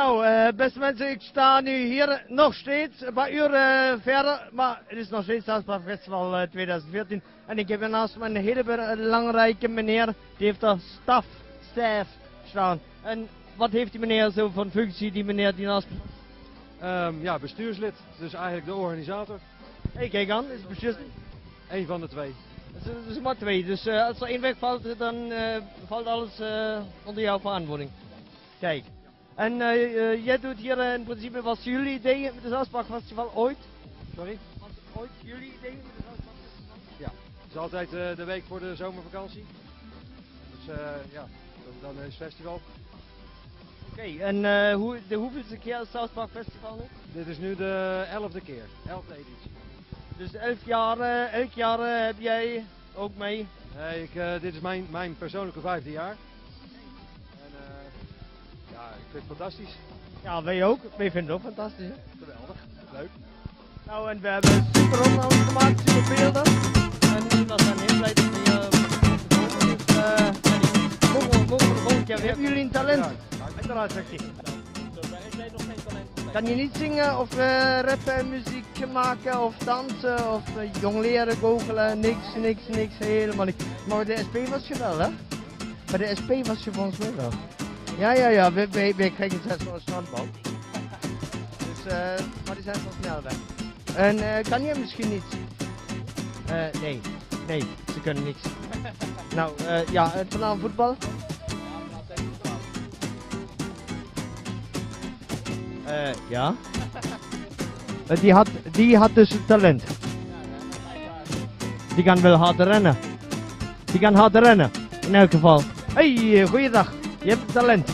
Nou, eh, beste mensen, ik sta nu hier nog steeds bij uur eh, verder, maar het is nog steeds Salzburg Festival eh, 2014. En ik heb hier naast me een hele belangrijke meneer, die heeft daar staf, staf staan. En wat heeft die meneer zo van functie, die meneer die naast me? Ehm, ja, bestuurslid, dus eigenlijk de organisator. Hé, kijk aan, is het beslissing? Eén van de twee. Er is maar twee, dus eh, als er één wegvalt, dan eh, valt alles eh, onder jouw verantwoording. Kijk. En eh, eh, jij doet hier eh, in principe, was jullie idee met het Salzburg Festival ooit? Sorry? Was het ooit jullie idee met Festival? Ja. Het is altijd eh, de week voor de zomervakantie. Dus eh, ja, dan, dan is het festival. Oké, en eh, hoe, de hoeveelste keer het Festival nu? Dit is nu de elfde keer, elfde editie. Dus elf jaar, elk jaar heb jij ook mee. Nee, ik, dit is mijn, mijn persoonlijke vijfde jaar. Eh, ja, ik vind het fantastisch. Ja, wij ook. Wij vinden het ook fantastisch. Hè? Geweldig, leuk. Nou, en we hebben super opnames gemaakt, super beelden. En ik was dan heel blij dat eh, ja, die we, mogen we de volgende keer weer. Hebben jullie een talent? Uiteraard, zegt hij. Kan je niet zingen of eh, rappen, muziek maken of dansen of uh, jong leren, goochelen? Niks, niks, niks, helemaal niks. Maar de SP was je wel, hè? Bij de SP was je volgens mij wel. Ja, ja, ja, wij, wij krijgen zelfs strandbal. Dus, eh, maar die zijn van snel weg. En eh, kan je misschien niet? Eh, nee, nee, ze kunnen niks. nou, ja, en vanavond voetbal? Eh, ja. Die, had, die had dus talent. Die kan wel hard rennen. Die kan hard rennen, in elk geval. Hey, goeiedag. Je hebt talent.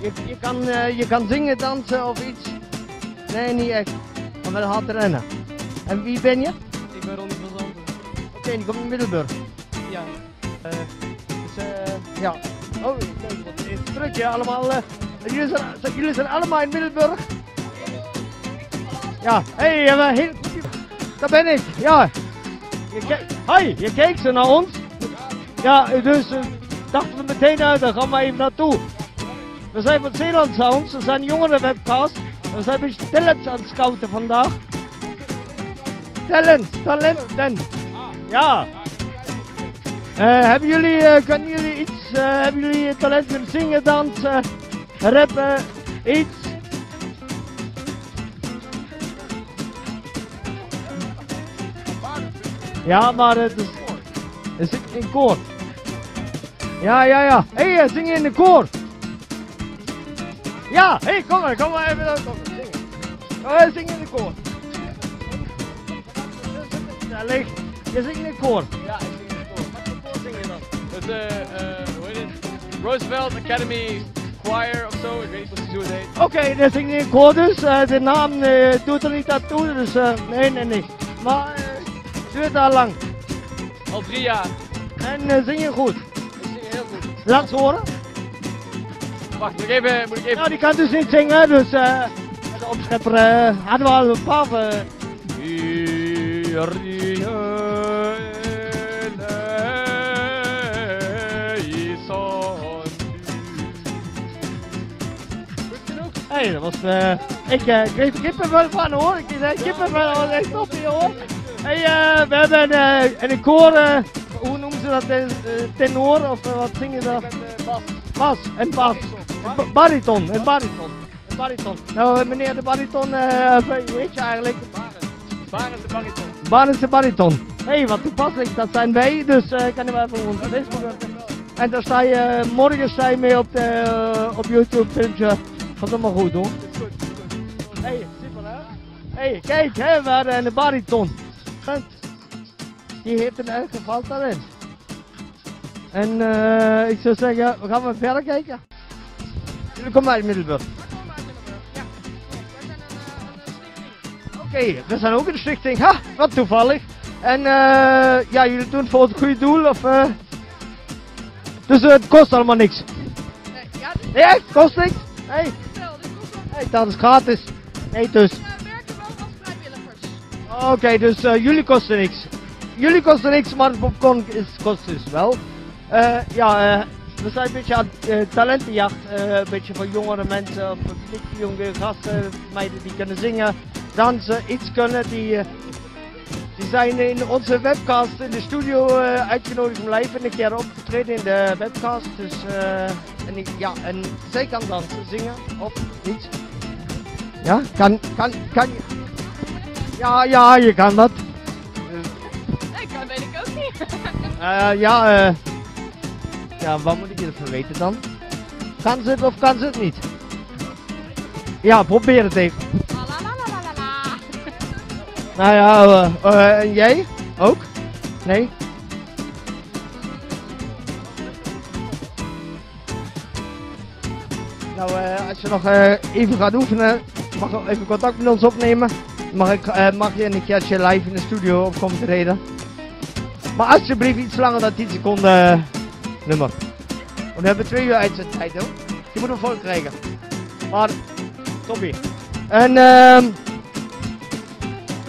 Je, je, kan, eh, je kan zingen, dansen of iets. Nee, niet echt. Maar wel hard rennen. En wie ben je? Ik ben Ronnie van Zanten. Oké, die komt in Middelburg. Ja. Eh, dus, eh, ja. Oh, wat is druk, ja, allemaal. eh, jullie, zijn, jullie zijn allemaal in Middelburg? Ja, hé, hey, heel goed. Daar ben ik, ja. Je hoi, je kijkt ze naar ons. Ja, dus dachten we meteen uit, daar gaan we even naartoe. We zijn van Zeeland Sounds, we zijn jongere webcast. We zijn een beetje talent aan het scouten vandaag. Talent, talenten. Ja. Eh, hebben jullie, eh, kunnen jullie iets, eh, hebben jullie talent in zingen, dansen, rappen, iets? Ja, maar het is, het zit in koor. Ja, ja, ja. Hé, hey, zing in de koor. Ja, hé, hey, kom maar, kom maar even. Kom maar, zingen. Oh, zing in de koor. Gezellig. Je zingt in de koor. Ja, ik zing in de koor. Wat voor koor zing je dan? Dat is, eh, eh, hoe heet het? Roosevelt Academy Choir of zo. Ik weet niet precies hoe het heet. Oké, dat zing je in koor dus. Eh, de naam eh, doet er niet aan toe, dus eh, nee, nee, nee. Maar eh, het duurt al lang. Al drie jaar. En eh, zing je goed. Laat eens horen. Wacht, moet ik even... Moet ik even... Nou, die kan dus niet zingen, dus eh, de opschepper eh, hadden we al een paar. Hé, hey, dat was. eh ik uh, kreeg kippenvel van hoor. Ik zei kippenvel, dat was echt top hier hoor. Hey, we hebben in een koor, hoe noemen ze dat? eh, tenor of eh, wat zingen ze? Bas. Bas en bas. Bariton, en bariton. En bariton. Nou, meneer de bariton, eh, weet je eigenlijk? Barend de bariton. Is de bariton? Hé, hey, wat toepasselijk, dat zijn wij, dus eh, ik kan hem even op Facebook. En daar sta je, eh, morgen sta je mee op, de, eh, op YouTube filmpje. Gaat allemaal goed hoor. Hé, hey, super hè? Hé, hey, kijk, hè, we hadden een bariton. Goed. Die heeft een geval talent. En eh, ik zou zeggen, we gaan maar verder kijken. Jullie komen uit Middelburg. Oké, we zijn ook in de stichting. Ha, wat toevallig. En eh, ja, jullie doen het voor het goede doel of... eh dus het kost allemaal niks. Nee, ja, dit Nee, echt? Kost niks? Hey, hey, dat is gratis. Nee, dus. We werken wel als vrijwilligers. Oké, dus jullie kosten niks. Jullie kosten niks, maar popcorn is, kost dus wel. Eh, ja, eh, we zijn een beetje aan uh, talentenjacht. Een beetje voor jongere mensen, of niet jonge gasten, meiden die kunnen zingen, dansen, iets kunnen. Die, die zijn in onze webcast in de studio uitgenodigd om live een keer op te treden in de webcast. Dus, en, ja, en zij kan dansen, zingen of iets. Ja, kan, kan, kan je. Ja, ja, je kan dat. Dat weet ik ook niet. ja, eh. Ja, wat moet ik hiervan weten dan? Kan ze het of kan ze het niet? Ja, probeer het even. Nou ja, uh, en jij? Ook? Nee? Nou, uh, als je nog even gaat oefenen, mag je even contact met ons opnemen. Mag, ik, mag je een keertje live in de studio op komen treden. Maar alsjeblieft iets langer dan 10 seconden nummer. Want we hebben twee uur uitzendtijd hoor. Die moeten we vol krijgen. Maar, toppie. En ehm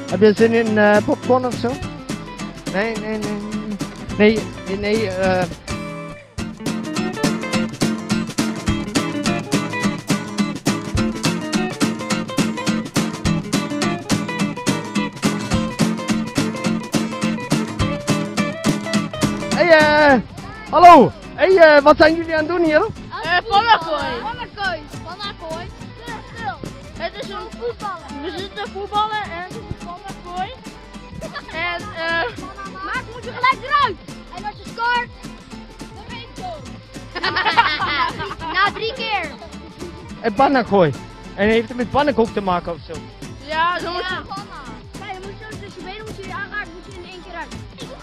heb je zin in uh, popcorn of zo? Nee, nee, nee. Nee, nee, eh... Hey, eh, hallo. Hey, eh, wat zijn jullie aan het doen hier? Eh, pannakooi. Pannakooi. Pannakooi. Stil, stil. Het is een voetballen. We zitten voetballen en het is een pannakooi. En eh, Maar moet er gelijk eruit. En als je scoort, dan ben je dood. na drie keer. Een pannenkooi. En heeft het met pannenkoek te maken of zo? Ja, zo moet Ja, je.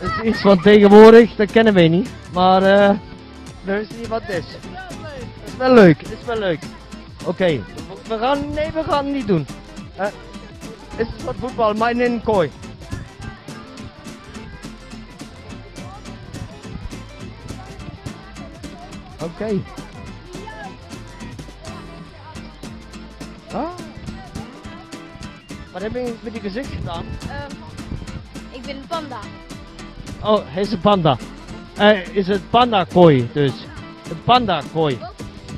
Dat is iets van tegenwoordig, dat kennen wij niet. Maar eh, dat is niet wat het is. Dat is wel leuk, dat is wel leuk. Oké, we gaan, nee we gaan het niet doen. Eh, is het wat voetbal, maar in een kooi. Oké. Ah. Wat heb je met je gezicht gedaan? Ik ben een panda. Oh, hij is een panda. Eh, is het panda kooi dus? Een panda kooi.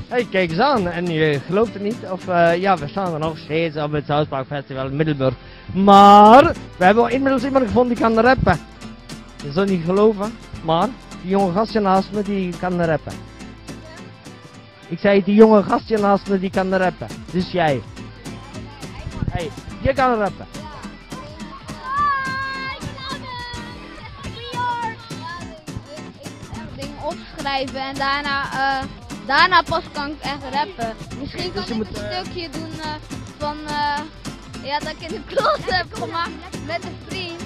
Hey, kijk eens aan. En je gelooft het niet. Of eh, ja, we staan er nog steeds op het South Park Festival in Middelburg. Maar we hebben inmiddels iemand gevonden die kan rappen. Je zou niet geloven, maar die jonge gastje naast me die kan rappen. Ik zei die jonge gastje naast me die kan rappen. Dus jij. Hey, je kan rappen. Opschrijven en daarna, eh, daarna pas kan ik echt rappen. Misschien kan Dus je ik moet, een eh, stukje doen eh, van, eh, ja, dat ik in de klas heb gemaakt met een vriend.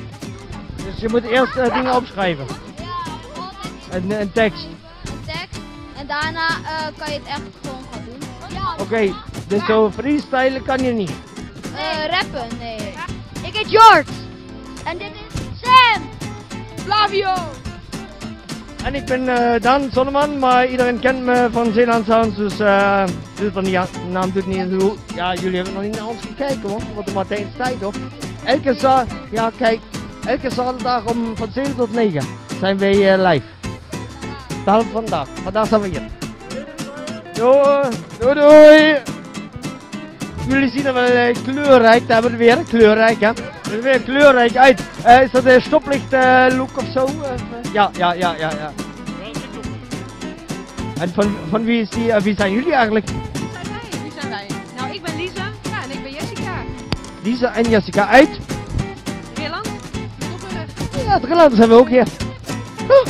Dus je moet eerst dingen opschrijven. Ja, Een, een tekst. een tekst. En daarna eh, kan je het echt gewoon gaan doen. Ja, Oké, dus zo freestylen kan je niet. Eh, rappen, nee. Ik heet George. En dit is Sam. Flavio. En ik ben eh Dan Zonneman, maar iedereen kent me van Zeeland Sounds, dus eh doet er niet naam doet niet toe. Ja, jullie hebben nog niet naar ons gekeken hoor, want de Martijns tijd hoor. Elke za ja kijk, elke zaterdag om van 7 tot 9 zijn wij eh, live. Behalve vandaag, vandaag zijn we hier. Doei, doei doei. Jullie zien er wel kleurrijk, daar hebben we weer, kleurrijk hè. Er weer kleurrijk uit. Eh, is dat een stoplicht eh, look of zo? Eh, ja, ja, ja, ja, ja. En van, van wie, is die, eh, wie zijn jullie eigenlijk? Wie zijn wij? Wie zijn wij? Nou, ik ben Lisa. Ja, en ik ben Jessica. Lisa en Jessica uit. Rilland. Ja, Drieland zijn we ook hier. Oh.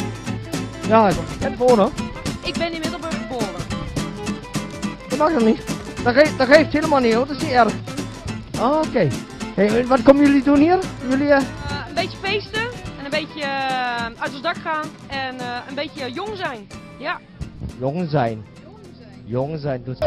Ja, en voor hoor. Ik ben in Middelburg geboren. Dat mag nog niet. Dat, ge dat geeft helemaal niet hoor, dat is niet erg. Ah, Oké. Hey, wat komen jullie doen hier? Jullie, eh, Eh, een beetje feesten en een beetje eh, uit ons dak gaan en een beetje jong zijn. Ja. jong zijn. Jong zijn. Jong zijn. doet-